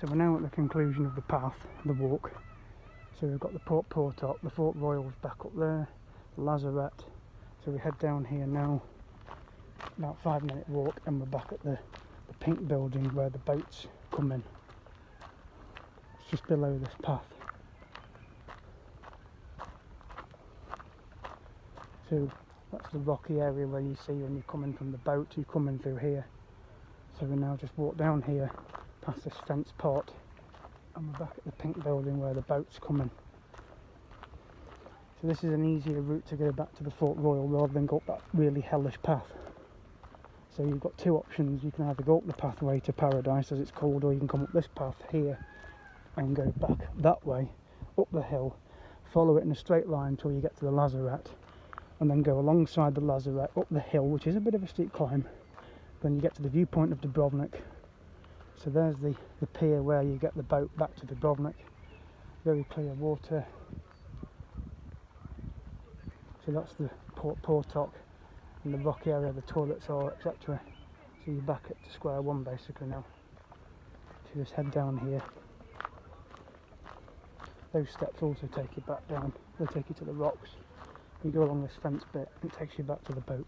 So we're now at the conclusion of the path, the walk. So we've got the Port Portock, the Fort Royals back up there, the Lazarette. So we head down here now, about five minute walk, and we're back at the, the pink building where the boats come in. It's just below this path. So that's the rocky area where you see when you're coming from the boat, you're coming through here. So we now just walk down here past this fence pot and we're back at the pink building where the boat's coming. So this is an easier route to go back to the Fort Royal rather than go up that really hellish path. So you've got two options. You can either go up the pathway to paradise as it's called or you can come up this path here and go back that way up the hill, follow it in a straight line until you get to the Lazarette and then go alongside the Lazarette up the hill which is a bit of a steep climb. Then you get to the viewpoint of Dubrovnik so there's the, the pier where you get the boat back to Dubrovnik. Very clear water. So that's the Port Portock and the rocky area the toilets are, etc. So you're back at square one basically now. So you just head down here. Those steps also take you back down. They take you to the rocks. You go along this fence bit and it takes you back to the boat.